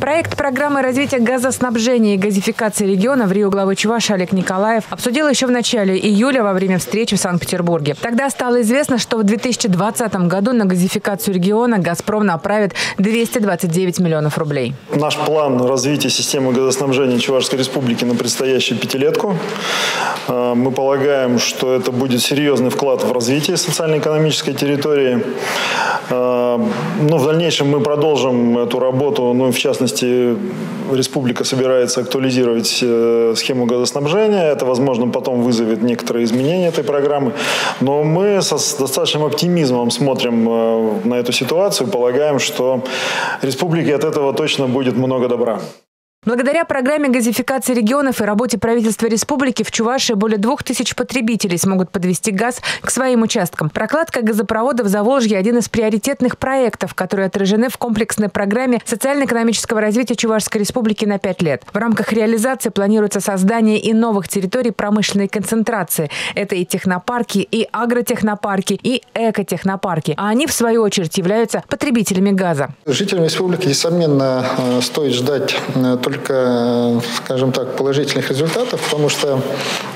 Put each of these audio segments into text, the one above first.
Проект программы развития газоснабжения и газификации региона в Рио главы Чуваши Олег Николаев обсудил еще в начале июля во время встречи в Санкт-Петербурге. Тогда стало известно, что в 2020 году на газификацию региона «Газпром» направит 229 миллионов рублей. Наш план развития системы газоснабжения Чувашской Республики на предстоящую пятилетку. Э, мы полагаем, что это будет серьезный вклад в развитие социально-экономической территории. Э, ну, в дальнейшем мы продолжим эту работу, ну, в частности, республика собирается актуализировать э, схему газоснабжения. Это, возможно, потом вызовет некоторые изменения этой программы. Но мы с достаточным оптимизмом смотрим э, на эту ситуацию, полагаем, что республике от этого точно будет много добра. Благодаря программе газификации регионов и работе правительства республики в Чувашии более двух тысяч потребителей смогут подвести газ к своим участкам. Прокладка газопроводов Заволжье – один из приоритетных проектов, которые отражены в комплексной программе социально-экономического развития Чувашской республики на пять лет. В рамках реализации планируется создание и новых территорий промышленной концентрации. Это и технопарки, и агротехнопарки, и экотехнопарки. А они, в свою очередь, являются потребителями газа. Жителям республики, несомненно, э, стоит ждать э, только только, скажем так, положительных результатов, потому что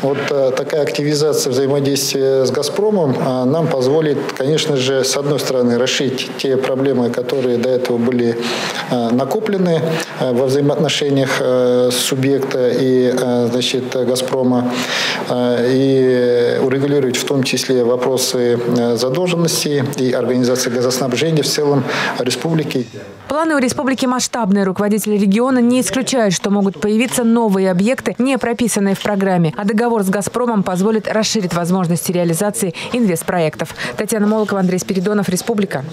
вот э, такая активизация взаимодействия с «Газпромом» а, нам позволит, конечно же, с одной стороны, расширить те проблемы, которые до этого были э, накоплены э, во взаимоотношениях субъекта и значит, «Газпрома», и урегулировать в том числе вопросы задолженности и организации газоснабжения в целом республики. Планы у республики масштабные. Руководители региона не исключают, что могут появиться новые объекты, не прописанные в программе. А договор с «Газпромом» позволит расширить возможности реализации инвестпроектов. Татьяна Молокова, Андрей Спиридонов, Республика.